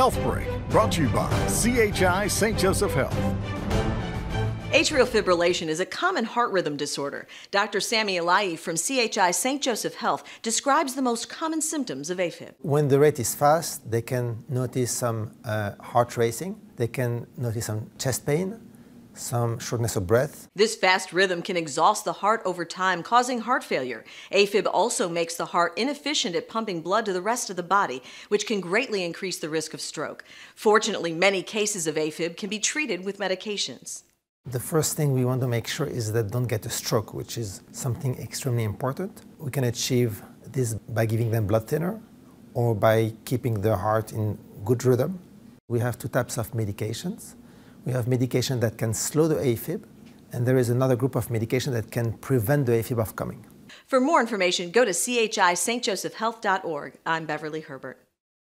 Health Break, brought to you by CHI St. Joseph Health. Atrial fibrillation is a common heart rhythm disorder. Dr. Samy Elayi from CHI St. Joseph Health describes the most common symptoms of AFib. When the rate is fast, they can notice some uh, heart racing, they can notice some chest pain, some shortness of breath. This fast rhythm can exhaust the heart over time, causing heart failure. AFib also makes the heart inefficient at pumping blood to the rest of the body, which can greatly increase the risk of stroke. Fortunately, many cases of AFib can be treated with medications. The first thing we want to make sure is that don't get a stroke, which is something extremely important. We can achieve this by giving them blood thinner or by keeping the heart in good rhythm. We have two types of medications. We have medication that can slow the AFib, and there is another group of medication that can prevent the AFib of coming. For more information, go to chistjosephhealth.org. I'm Beverly Herbert.